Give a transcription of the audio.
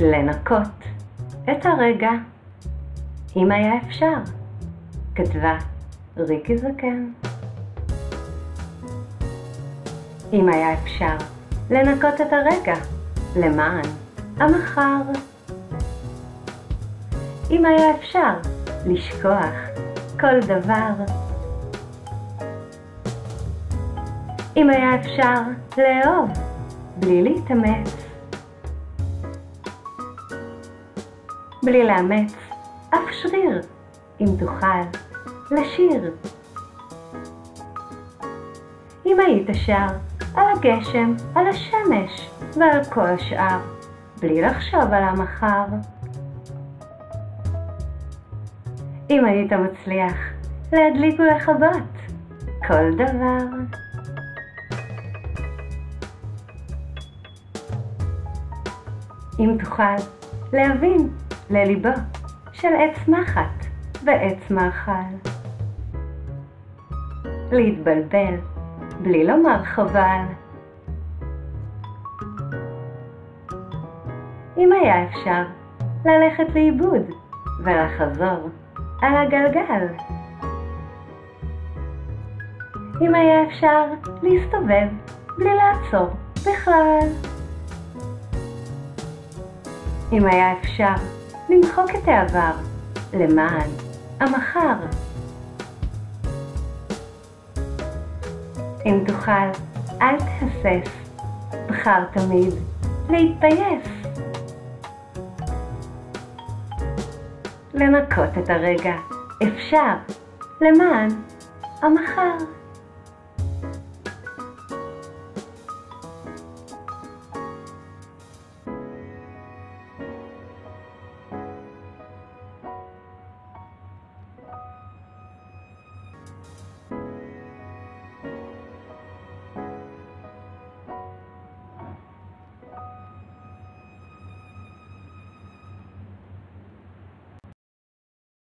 לנקות את הרגע, אם היה אפשר, כתבה ריקי זקן. אם היה אפשר לנקות את הרגע למען המחר. אם היה אפשר לשכוח כל דבר. אם היה אפשר לאהוב בלי להתאמץ. בלי לאמץ אף שריר, אם תוכל לשיר. אם היית שר על הגשם, על השמש ועל כל השאר, בלי לחשוב על המחר. אם היית מצליח להדליק ולכבות כל דבר. אם תוכל להבין לליבו של עץ מחט ועץ מאכל. להתבלבל בלי לומר חבל. אם היה אפשר ללכת לאיבוד ולחזור על הגלגל. אם היה אפשר להסתובב בלי לעצור בכלל. אם היה אפשר למחוק את העבר למען המחר. אם תוכל, אל תהסס, בחר תמיד להתפייס. לנקות את הרגע אפשר למען המחר.